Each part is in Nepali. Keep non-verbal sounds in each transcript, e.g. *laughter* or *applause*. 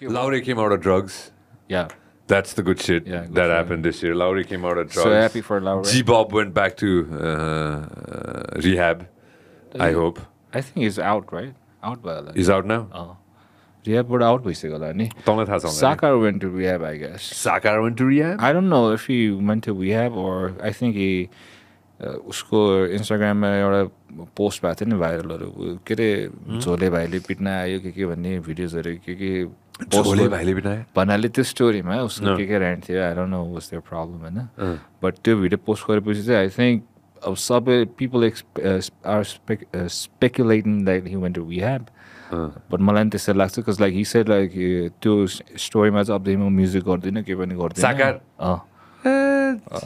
Lowry came out of drugs. Yeah. That's the good shit Yeah, good that for happened this year. Lowry came out of drugs. So happy for Laura. G Bob went back to uh, uh, rehab. I hope I think he's out, right? Out भयो होला he's out now. अँ रिहाबबाट आउट भइसक्यो होला नि तँलाई थाहा छ नि? Went to rehab, I guess. Sakar went to rehab. I don't know if he went to rehab or I think he uh, उसको इन्स्टाग्राममा एउटा पोस्ट भएको थियो नि भाइरलहरू के अरे झोले भाइले पिट्न आयो के के भन्ने भिडियोजहरू के के भयो। भाइले बिनाए भन्नाले त्यो स्टोरीमा उसको. के के ऱ्यान्ड थियो I don't know was there problem होइन। बट त्यो भिडियो पोस्ट गरेपछि चाहिँ आई थिङ्क अब सबै people x are speculating that he went to rehab अँ। बट मलाई पनि त्यस्तो लाग्छ because like he said like त्यो स्टोरीमा चाहिँ अबदेखि म म्युजिक गर्दिनँ केही पनि गर्दिनँ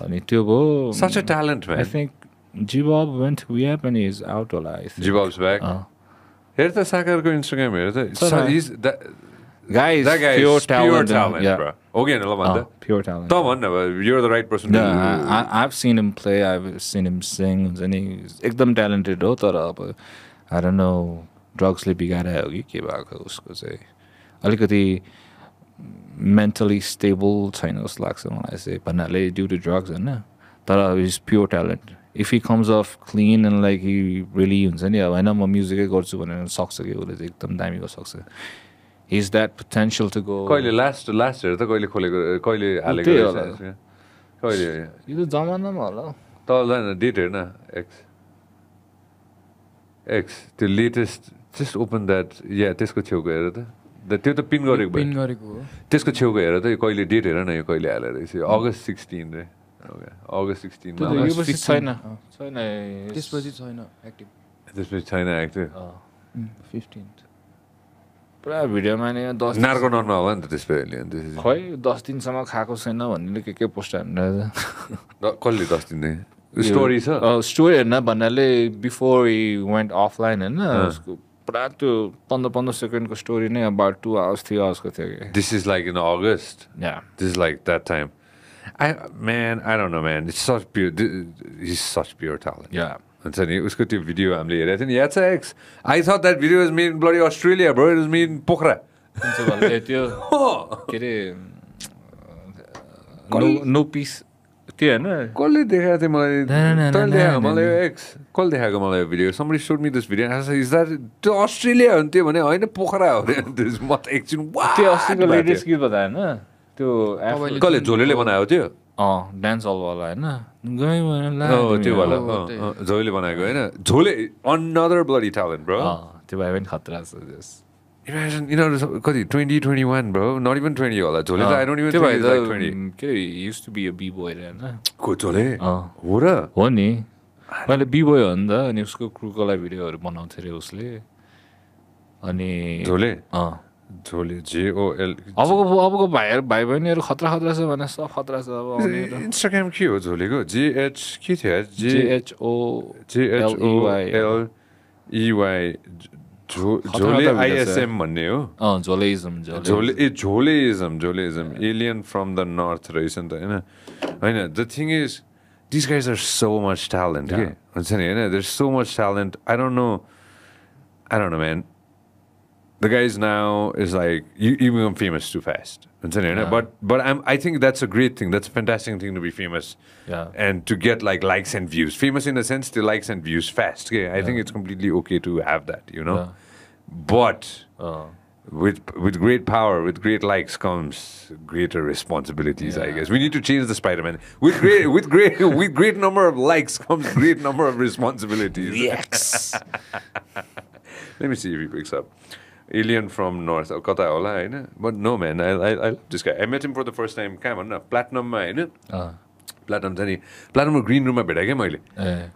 अनि त्यो भयो a talent, आई. थिङ्क जिबब वेन्ट रिह्याब अनि इज आउट होला back. अँ हेर त साकारको इन्स्टाग्राम हेर त He's- that guy pure is pure talent, talent, yeah. bro. भन् अँ, त pure talent न you're the right person No, I, I, I've seen him play. I've seen him sing. हुन्छ नि एकदम ट्यालेन्टेड हो तर अब आई डोन्ट नो ड्रग्सले बिगाएर हो कि के भएको उसको चाहिँ अलिकति मेन्टली स्टेबल छैन जस्तो लाग्छ मलाई चाहिँ भन्नाले ड्यु टु ड्रग्स होइन तर is pure talent if he comes off clean and like he really हुन्छ नि अब होइन म म्युजिकै गर्छु भनेर सक्छ कि उसले चाहिँ एकदम दामी गर्नु सक्छ is that potential to go कहिले लास्ट लास्ट हेर त कहिले खोलेको कहिले हालेको? कहिले यो त जमानामा होला हौ। त जान डेट हेर्न एक्स एक्स त्यो लेटेस्ट जस्ट ओपन द्याट या त्यसको छेउको हेर त त्यो त पिन गरेको पिन गरेको हो त्यसको छेउको हेर त यो कहिले डेट हेर न यो कहिले हालेर रहेछ यो अगस्त सिक्सटिन रे सिक्सटिनमा पछि 16 छैन। छैन त्यसपछि छैन एक्टिभ त्यसपछि छैन एक्टिभ फिफ्टिन्थ पुरा भिडियोमा नि दस नार्को नर्मा होला नि त त्यसपछि खै दस दिनसम्म खाएको छैन भन्नेले के के पोस्ट हान्नु कसले दस दिन स्टोरी छ स्टोरी हेर्न भन्नाले बिफोर हि वेन्ट अफलाइन होइन उसको पुरा त्यो पन्ध्र पन्ध्र सेकेन्डको स्टोरी नै अबाउट टु आवर्स थ्री आवर्सको थियो कि this is like in yeah This is like that time. I man, I don't know, man. It's such pure. th- He's such pure talent. Yeah हुन्छ नि उसको त्यो भिडियो हामीले हेरेको थियो नि याद छ x I thought that video is made bloody Australia bro is made Pokhara त्यो के अरे नो- नो पिस त्यो होइन कसले देखाएको थियो मलाई मलाई एक्स कसले देखाएको मलाई video summary showed me this video is that त्यो अस्ट्रेलिया हुन्थ्यो भने होइन पोखरा हो अरे त्यस म त एकछिन त्यो भएको लेटेस्ट। गीत बतायो होइन त्यो कसले झोलेले बनाएको थियो अँ डान्स हलवाला होइन? Oh, त्यो वाला। झोले बनाएको होइन। झोले अनदर ब्लडी ट्यालेन्ट ब्रो त्यो भए पनि खतरा छ Imagine, यिनीहरू सब- कति twenty twenty one bro not even twenty होला। झोले त आई डोन्ट इभन त्यो भए लाइक ट्वेन्टी के use to be a B boy होइन? को झोले। हो र? हो नि। मैले बी बोय हो नि त अनि उसको क्रुको लागि भिडियोहरू बनाउँथ्यो अरे उसले। अनि झोले? अँ। झोले जेओएल अबको अबको भाइहरू भाइ बहिनीहरू खतरा खतरा छ भने सब खतरा छ अब इन्स्टाग्राम के हो झोलेको जेएच के थियो जेएचओ जेएचओएल इवाई झोले। आइएसएम भन्ने हो झोलेइजम झोले झोले ए झोलेइजम झोलेइजम एलियन फ्रम द नर्थ रहेछ नि त होइन होइन the thing is this guys are so much talent के हुन्छ नि होइन there so much talent I don't know I don't know man the guys now is like you, you become famous too fast. Yeah. But but I'm, I think that's a great thing. That's a fantastic thing to be famous. Yeah. And to get like likes and views. Famous in a sense the likes and views fast. Okay? I yeah. think it's completely okay to have that, you know? Yeah. But uh. with with great power, with great likes comes greater responsibilities, I guess. We need to change the Spider Man. With great with great *laughs* with great number of likes comes great number of responsibilities. Yes. *laughs* Let me see if he picks up. From North. अब कता होला होइन but no man I I I guy I met him for the first time कहाँ भन्न प्लाटिनममा होइन प्लाटिनम छ नि प्लाटिनममा ग्रिन रुममा भेटाएँ क्या मैले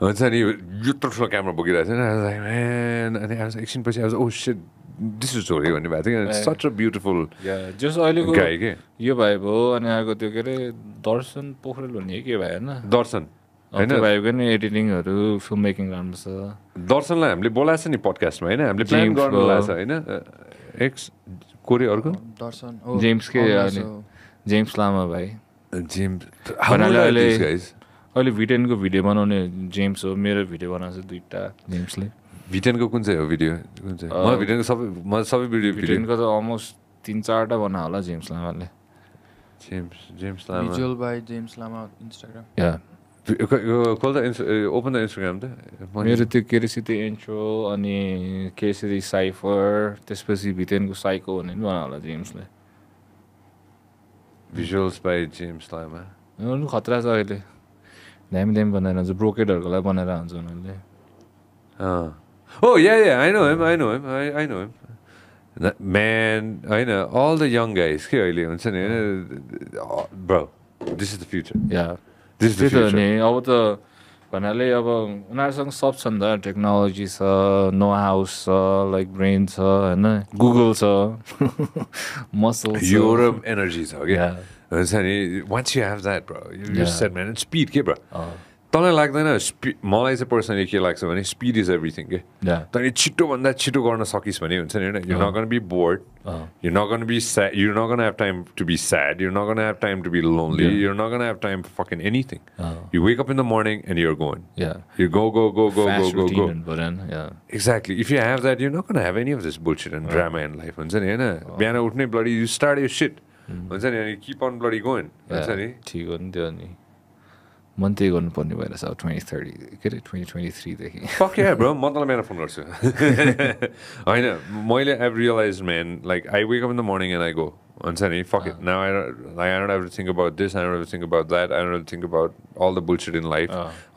हुन्छ नि यत्रो ठुलो क्यामेरा बोकिरहेको म्यान अनि आज एकछिनपछि आज ओ सेट दिस इज झोरी भन्ने भएको थियो। सच अ ब्युटिफुल जस अहिलेको गाई के यो भाइ भयो अनि अर्को त्यो के अरे दर्शन पोखरेल भन्ने के भयो होइन दर्शन होइन? भाइको नि एडिटिङहरू फिल्म मेकिङ राम्रो छ। दर्शनलाई हामीले बोलाएको छ नि पडकास्टमा होइन? हामीले प्लान गर्नु भयो। लागेको छ होइन? एक्स कोरे अर्को? दर्शन जेम्स के अनि। जेम्स लामा भाइ। जेम्स अहिले- अहिले भिटेनको भिडियो बनाउने जेम्स हो मेरो भिडियो बनाएको छ दुइटा जेम्सले? भिटेनको कुन चाहिँ हो भिडियो? कुन चाहिँ? मलाई भिटेनको सबै मलाई सबै भिडियो भिडियो। भिटेनको त अलमोस्ट तिन चारवटा बना होला जेम्स लामाले। Lama. Visual by James Lama Instagram. Yeah. खोल द ओपन द इन्स्टाग्राम त मेरो त्यो केरेसी त्यो इन्ट्रो अनि केरेसी साइफर त्यसपछि भितेनको साइको भन्ने पनि होला जेम्सले भिजुअल्स बाई जेम्स लामा उनीहरू खतरा छ अहिले दामी दामी बनाएर हुन्छ ब्रोकेडहरूको लागि बनाएर हुन्छ उनीहरूले Uh. Oh. I know him. I, I know him. That man, I know all the young guys. के अहिले हुन्छ नि होइन? Oh, Bro, this is the future. या अब त भन्नाले अब उनीहरूसँग सब छन्दा टेक्नोलोजी छ नो हाउस छ लाइक ब्रेन छ होइन? गुगल छ मसल यो एनर्जी छ कि तँलाई लाग्दैन स्पि मलाई चाहिँ पर्सनली के लाग्छ भने स्पिड इज एभ्रिथिङ के या तैँले छिटोभन्दा छिटो गर्न सकिस् भने हुन्छ नि होइन you not gonna be bored not gonna have time to be sad. You're not gonna have time to be lonely. Yeah. You're not gonna have time for fucking anything. Oh. You wake up in the morning and you're going. Yeah go, fast go, go, routine go. हुनु पऱ्यो होइन या that, you're not gonna have any of this bullshit and drama in life. हुन्छ नि होइन बिहान उठ्ने bloody you start your shit. हुन्छ नि अनि keep on bloody going. हुन्छ नि ठिक हो नि त्यो नि मन त्यही गर्नुपर्ने भएर अब ट्वेन्टी थर्टी के अरे ट्वेन्टी ट्वेन्टी थ्रीदेखि। Yeah, bro. म तँलाई बिहान फोन गर्छु। *laughs* होइन मैले I realize man like I wake up in the morning and I go हुन्छ नि fuck it now I I I don't have think about this I don't think about that I don't think about all the bullshit in life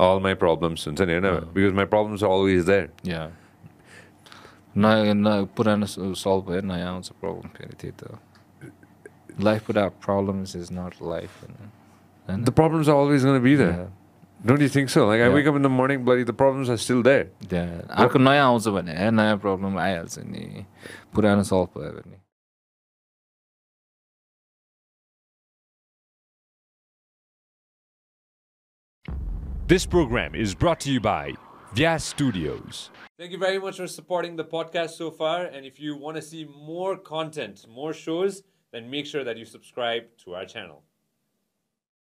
all my problems हुन्छ नि होइन because my problems are always there या नयाँ न पुरानो सल्भ भयो नयाँ आउँछ प्रब्लम फेरि त्यही त लाइफ पुरा प्रब्लम्स इज नट लाइफ होइन The problems are always going to be there. Yeah. Don't you think so? Like, I Yeah. wake up in the morning, bloody, the problems are still there. त्यहाँ अर्को नयाँ आउँछ भने ए, नयाँ प्रब्लम आइहाल्छ नि पुरानो सल्भ भयो भने This program is brought to you by Vyas Studios. Thank you very much for supporting the podcast so far. And if you want to see more content, more shows, then make sure that you subscribe to our channel.